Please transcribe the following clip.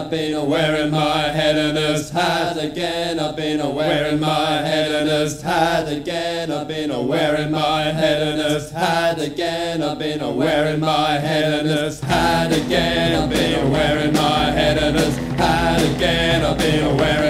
I've been a wearing my head in this hat again. I've been a wearing my head in this hat again. I've been a wearing my head in this hat again. I've been a wearing my head in this hat again. I've been a wearing my head in this hat again. I've been a wearing